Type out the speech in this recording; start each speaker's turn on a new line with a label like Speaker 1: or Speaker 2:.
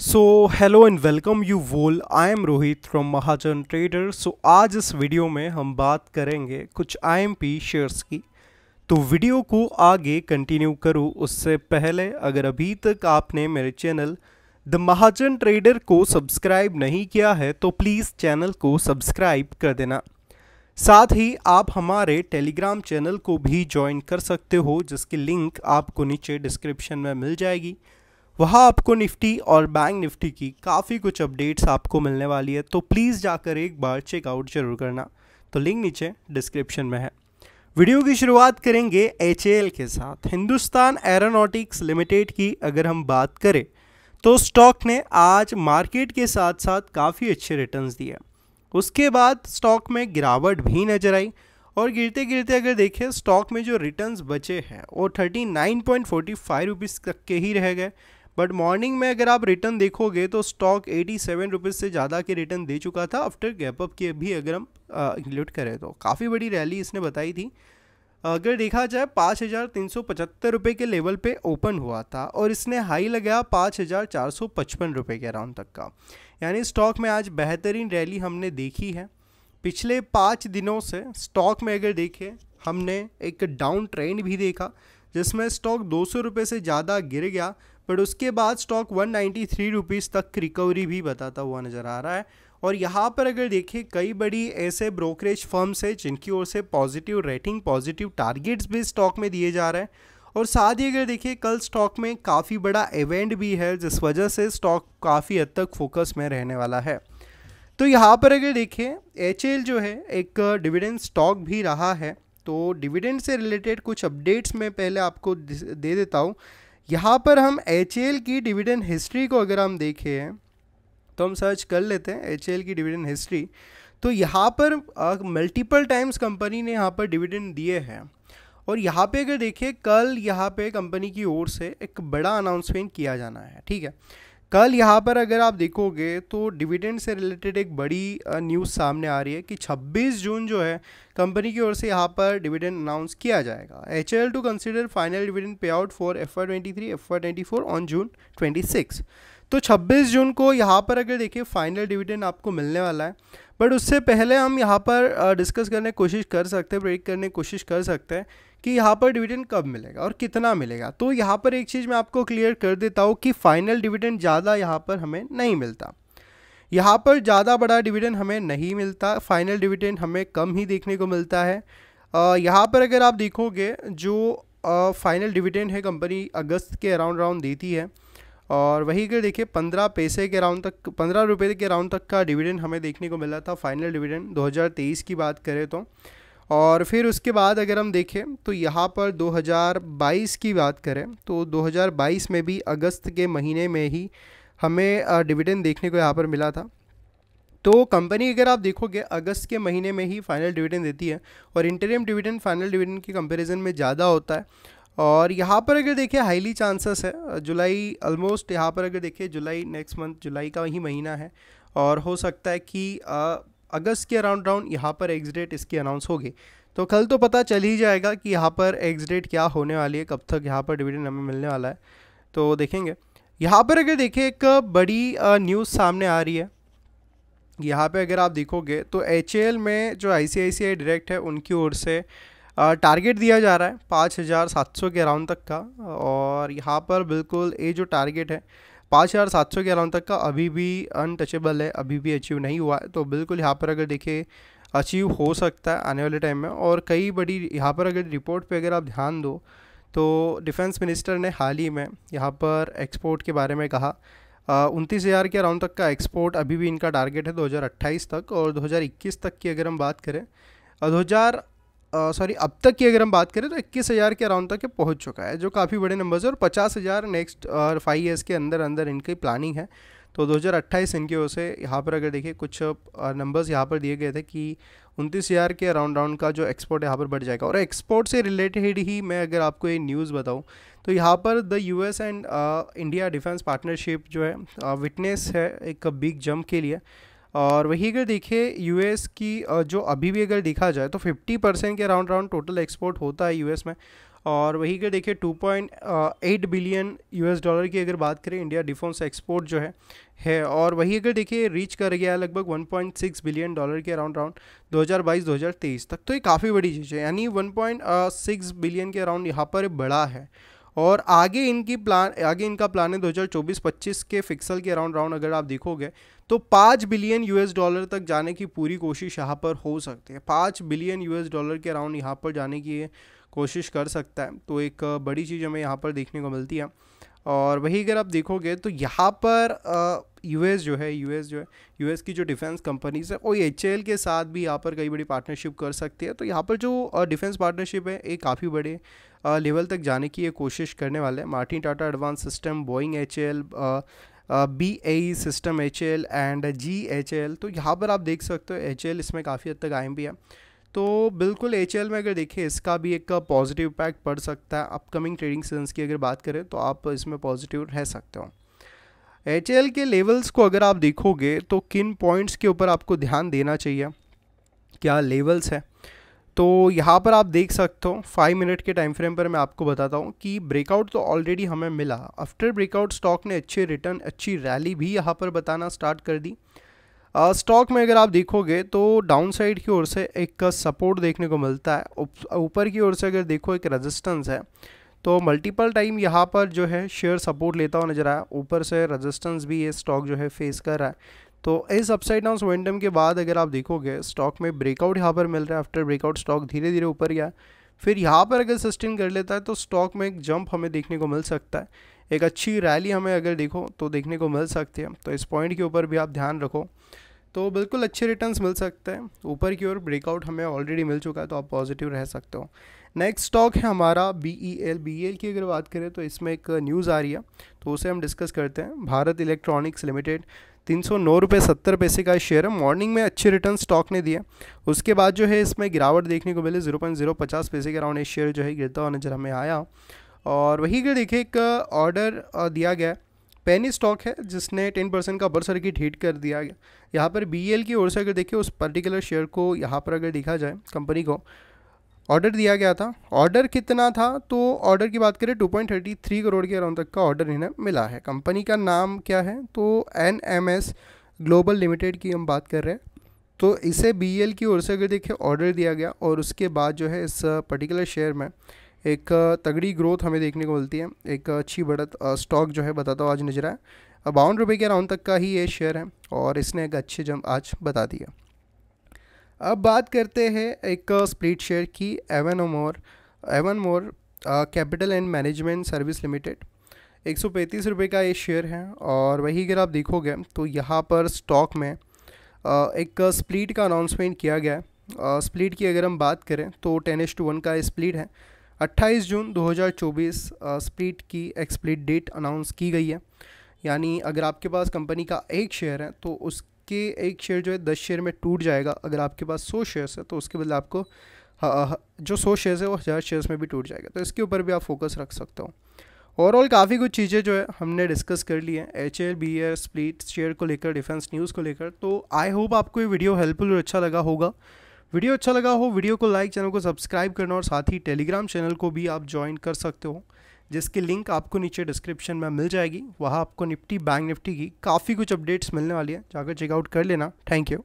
Speaker 1: So hello and welcome you all I am Rohit from Mahajan trader so आज इस video में हम बात करेंगे कुछ आईएमपी शेयर्स की। तो वीडियो को आगे कंटिन्यू करूँ। उससे पहले अगर अभी तक आपने मेरे चैनल द महाजन ट्रेडर को सब्सक्राइब नहीं किया है तो प्लीज़ चैनल को सब्सक्राइब कर देना। साथ ही आप हमारे टेलीग्राम चैनल को भी ज्वाइन कर सकते हो, जिसकी लिंक आपको नीचे डिस्क्रिप्शन में मिल जाएगी। वहाँ आपको निफ्टी और बैंक निफ्टी की काफ़ी कुछ अपडेट्स आपको मिलने वाली है तो प्लीज़ जाकर एक बार चेकआउट ज़रूर करना। तो लिंक नीचे डिस्क्रिप्शन में है। वीडियो की शुरुआत करेंगे एचएएल के साथ। हिंदुस्तान एरोनॉटिक्स लिमिटेड की अगर हम बात करें तो स्टॉक ने आज मार्केट के साथ साथ काफ़ी अच्छे रिटर्न्स दिए। उसके बाद स्टॉक में गिरावट भी नज़र आई, और गिरते गिरते अगर देखें स्टॉक में जो रिटर्न्स बचे हैं, वो thirty nine point forty five rupees तक के ही रह गए। बट मॉर्निंग में अगर आप रिटर्न देखोगे तो स्टॉक एटी सेवन रुपीज़ से ज़्यादा के रिटर्न दे चुका था। आफ्टर गैप अप के भी अगर हम इंक्लूड करें तो। काफ़ी बड़ी रैली इसने बताई थी। अगर देखा जाए, पाँच हज़ार तीन सौ पचहत्तर रुपये के लेवल पे ओपन हुआ था और इसने हाई लगाया पाँच हज़ार चार सौ पचपन रुपये के अराउंड तक का। यानी स्टॉक में आज बेहतरीन रैली हमने देखी है। पिछले पाँच दिनों से स्टॉक में अगर देखें, हमने एक डाउन ट्रेंड भी देखा, जिसमें स्टॉक दो सौ रुपये से ज़्यादा गिर गया बट उसके बाद stock one ninety three rupees तक रिकवरी भी बताता हुआ नज़र आ रहा है। और यहाँ पर अगर देखें, कई बड़ी ऐसे ब्रोकरेज फर्म्स है जिनकी ओर से पॉजिटिव रेटिंग पॉजिटिव टारगेट्स भी स्टॉक में दिए जा रहे हैं। और साथ ही अगर देखिए कल स्टॉक में काफ़ी बड़ा इवेंट भी है, जिस वजह से स्टॉक काफ़ी हद तक फोकस में रहने वाला है। तो यहाँ पर अगर देखें एच जो है, एक डिविडेंड स्टॉक भी रहा है। तो डिविडेंड से रिलेटेड कुछ अपडेट्स मैं पहले आपको दे देता हूँ। यहाँ पर हम एच की डिविडेंड हिस्ट्री को अगर हम देखें तो हम सर्च कर लेते हैं एच की डिविडेंड हिस्ट्री तो यहाँ पर मल्टीपल टाइम्स कंपनी ने यहाँ पर डिविडेंड दिए हैं। और यहाँ पे अगर देखिए कल यहाँ पे कंपनी की ओर से एक बड़ा अनाउंसमेंट किया जाना है, ठीक है? कल यहाँ पर अगर आप देखोगे तो डिविडेंड से रिलेटेड एक बड़ी न्यूज़ सामने आ रही है कि 26 जून जो है कंपनी की ओर से यहाँ पर डिविडेंड अनाउंस किया जाएगा। H L to consider final dividend payout for F Y twenty three F Y twenty four on June twenty six तो 26 जून को यहाँ पर अगर देखिए फाइनल डिविडेंड आपको मिलने वाला है। बट उससे पहले हम यहाँ पर डिस्कस करने की कोशिश कर सकते हैं ब्रेक करने की कोशिश कर सकते हैं कि यहाँ पर डिविडेंड कब मिलेगा और कितना मिलेगा। तो यहाँ पर एक चीज़ मैं आपको क्लियर कर देता हूँ कि फाइनल डिविडेंड ज़्यादा यहाँ पर हमें नहीं मिलता। यहाँ पर ज़्यादा बड़ा डिविडेंड हमें नहीं मिलता। फाइनल डिविडेंड हमें कम ही देखने को मिलता है। यहाँ पर अगर आप देखोगे, जो फाइनल डिविडेंड है कंपनी अगस्त के अराउंड अराउंड देती है, और वही अगर देखिए, पंद्रह पैसे के राउंड तक, पंद्रह रुपये के राउंड तक का डिविडेंड हमें देखने को मिला था। फाइनल डिविडेंड 2023 की बात करें तो। और फिर उसके बाद अगर हम देखें तो यहाँ पर 2022 की बात करें तो 2022 में भी अगस्त के महीने में ही हमें डिविडेंड देखने को यहाँ पर मिला था। तो कंपनी अगर आप देखोगे, अगस्त के महीने में ही फाइनल डिविडेंड देती है और इंटरियम डिविडेंड फाइनल डिविडेंड के कंपैरिजन में ज़्यादा होता है। और यहाँ पर अगर देखिए हाईली चांसेस है। जुलाई ऑलमोस्ट यहाँ पर अगर देखिए जुलाई नेक्स्ट मंथ जुलाई का ही महीना है। और हो सकता है कि अगस्त के अराउंड राउंड यहाँ पर एग्ज डेट इसकी अनाउंस होगी। तो कल तो पता चल ही जाएगा कि यहाँ पर एग्ज डेट क्या होने वाली है, कब तक यहाँ पर डिविडेंड हमें मिलने वाला है। तो देखेंगे। यहाँ पर अगर देखिए एक बड़ी न्यूज़ सामने आ रही है। यहाँ पे अगर आप देखोगे तो एच में जो आई डायरेक्ट है, उनकी ओर से टारगेट दिया जा रहा है पाँच हज़ार सात सौ के अराउंड तक का। और यहाँ पर बिल्कुल ये जो टारगेट है पाँच हज़ार सात सौ के अराउंड तक का अभी भी अनटचेबल है, अभी भी अचीव नहीं हुआ है। तो बिल्कुल यहाँ पर अगर देखें अचीव हो सकता है आने वाले टाइम में। और कई बड़ी यहाँ पर अगर रिपोर्ट पे अगर आप ध्यान दो तो डिफेंस मिनिस्टर ने हाल ही में यहाँ पर एक्सपोर्ट के बारे में कहा उनतीस हज़ार के अराउंड तक का एक्सपोर्ट अभी भी इनका टारगेट है 2028 तक। और 2021 तक की अगर हम बात करें दो हज़ार सॉरी अब तक की अगर हम बात करें तो इक्कीस हज़ार के अराउंड तक पहुँच चुका है, जो काफ़ी बड़े नंबर्स है और पचास हज़ार नेक्स्ट फाइव ईयर्स के अंदर अंदर इनकी प्लानिंग है। तो 2028 इनकी ओर से यहाँ पर अगर देखिए कुछ नंबर्स यहाँ पर दिए गए थे कि उनतीस हज़ार के अराउंड राउंड का जो एक्सपोर्ट यहाँ पर बढ़ जाएगा। और एक्सपोर्ट से रिलेटेड ही मैं अगर आपको ये न्यूज़ बताऊँ तो यहाँ पर the US and India defence partnership जो है विटनेस है एक बिग जंप के लिए। और वही अगर देखिए यूएस की जो अभी भी अगर देखा जाए तो 50 परसेंट के अराउंड राउंड टोटल एक्सपोर्ट होता है यूएस में। और वही अगर देखिए 2.8 बिलियन यूएस डॉलर की अगर बात करें इंडिया डिफेंस एक्सपोर्ट जो है है। और वही अगर देखिए रीच कर गया है लगभग 1.6 बिलियन डॉलर के अराउंड राउंड 2022-2023 तक तो ये काफ़ी बड़ी चीज़ है। यानी 1.6 बिलियन के अराउंड यहाँ पर बड़ा है। और आगे इनकी प्लान आगे इनका प्लान है 2024-25 के फिक्सल के अराउंड राउंड अगर आप देखोगे तो पाँच बिलियन यूएस डॉलर तक जाने की पूरी कोशिश यहाँ पर हो सकती है। पाँच बिलियन यूएस डॉलर के अराउंड यहाँ पर जाने की कोशिश कर सकता है। तो एक बड़ी चीज़ हमें यहाँ पर देखने को मिलती है। और वही अगर आप देखोगे तो यहाँ पर यूएस जो है, यूएस जो है, यूएस की जो डिफेंस कंपनीज़ है, वो एच के साथ भी यहाँ पर कई बड़ी पार्टनरशिप कर सकती है। तो यहाँ पर जो डिफेंस पार्टनरशिप है, ये काफ़ी बड़े लेवल तक जाने की ये कोशिश करने वाले हैं। Martin Tata advance system, Boeing H B A system H L and G H तो यहाँ पर आप देख सकते हो एच एल इसमें काफ़ी हद तक आए भी है। तो बिल्कुल एचएल में अगर देखें इसका भी एक पॉजिटिव इम्पैक्ट पड़ सकता है। अपकमिंग ट्रेडिंग सीजन्स की अगर बात करें तो आप इसमें पॉजिटिव रह सकते हो। एच के लेवल्स को अगर आप देखोगे तो किन पॉइंट्स के ऊपर आपको ध्यान देना चाहिए? क्या लेवल्स है? तो यहाँ पर आप देख सकते हो फाइव मिनट के टाइम फ्रेम पर मैं आपको बताता हूँ कि ब्रेकआउट तो ऑलरेडी हमें मिला। आफ्टर ब्रेकआउट स्टॉक ने अच्छे रिटर्न अच्छी रैली भी यहाँ पर बताना स्टार्ट कर दी। स्टॉक uh, में अगर आप देखोगे तो डाउन साइड की ओर से एक सपोर्ट देखने को मिलता है। ऊपर की ओर से अगर देखो एक रेजिस्टेंस है। तो मल्टीपल टाइम यहाँ पर जो है शेयर सपोर्ट लेता हुआ नज़र आया। ऊपर से रेजिस्टेंस भी ये स्टॉक जो है फेस कर रहा है। तो इस अपसाइड डाउन मोमेंटम के बाद अगर आप देखोगे स्टॉक में ब्रेकआउट यहाँ पर मिल रहा है। आफ्टर ब्रेकआउट स्टॉक धीरे धीरे ऊपर गया फिर यहाँ पर अगर सस्टेन कर लेता है तो स्टॉक में एक जंप हमें देखने को मिल सकता है। एक अच्छी रैली हमें अगर देखो तो देखने को मिल सकती है। तो इस पॉइंट के ऊपर भी आप ध्यान रखो। तो बिल्कुल अच्छे रिटर्न्स मिल सकते हैं। ऊपर की ओर ब्रेकआउट हमें ऑलरेडी मिल चुका है तो आप पॉजिटिव रह सकते हो। नेक्स्ट स्टॉक है हमारा B E L B L की अगर बात करें तो इसमें एक न्यूज़ आ रही है तो उसे हम डिस्कस करते हैं। भारत इलेक्ट्रॉनिक्स लिमिटेड तीन सौ नौ रुपये सत्तर पैसे का शेयर है। मॉर्निंग में अच्छे रिटर्न स्टॉक ने दिया उसके बाद जो है, इसमें गिरावट देखने को मिले। ज़ीरो पॉइंट ज़ीरो पचास पैसे के अराउंड ये शेयर जो है, गिरता हुआ नज़र हमें आया। और वही अगर देखिए एक ऑर्डर दिया गया पेनी स्टॉक है, जिसने टेन परसेंट का अपर सर्किट हिट कर दिया गया यहाँ पर बीएल की ओर से अगर देखिए, उस पर्टिकुलर शेयर को यहाँ पर अगर देखा जाए कंपनी को ऑर्डर दिया गया था। ऑर्डर कितना था? तो ऑर्डर की बात करें 2.33 करोड़ के अराउंड तक का ऑर्डर इन्हें मिला है। कंपनी का नाम क्या है? तो N M S global limited की हम बात कर रहे हैं। तो इसे बीएल की ओर से अगर देखिए ऑर्डर दिया गया और उसके बाद जो है, इस पर्टिकुलर शेयर में एक तगड़ी ग्रोथ हमें देखने को मिलती है। एक अच्छी बढ़त स्टॉक जो है बताता हूँ आज नज़र आए बावन रुपये के अराउंड तक का ही ये शेयर है और इसने एक अच्छे जम आज बता दिया। अब बात करते हैं एक स्प्लिट शेयर की Avonmore Avonmore capital and management service limited एक सौ पैंतीस रुपये का ये शेयर है और वही अगर आप देखोगे तो यहाँ पर स्टॉक में एक स्प्लिट का अनाउंसमेंट किया गया है। स्प्लिट की अगर हम बात करें तो टेन एस टू वन का स्प्लिट है। 28 जून 2024 स्प्लिट की एक्सप्लिट डेट अनाउंस की गई है। यानी अगर आपके पास कंपनी का एक शेयर है तो उसके एक शेयर जो है, दस शेयर में टूट जाएगा। अगर आपके पास सौ शेयर्स है तो उसके बदले आपको जो सौ शेयर्स है, वो हज़ार शेयर्स में भी टूट जाएगा। तो इसके ऊपर भी आप फोकस रख सकते हो। ओवरऑल काफ़ी कुछ चीज़ें जो है, हमने डिस्कस कर ली हैं। H L B S split share को लेकर डिफेंस न्यूज़ को लेकर। तो आई होप आपको ये वीडियो हेल्पफुल और अच्छा लगा होगा। वीडियो अच्छा लगा हो, वीडियो को लाइक चैनल को सब्सक्राइब करना और साथ ही टेलीग्राम चैनल को भी आप ज्वाइन कर सकते हो, जिसकी लिंक आपको नीचे डिस्क्रिप्शन में मिल जाएगी। वहाँ आपको निफ्टी बैंक निफ्टी की काफ़ी कुछ अपडेट्स मिलने वाली है। जाकर चेकआउट कर लेना। Thank you